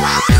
Wow.